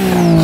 Wow.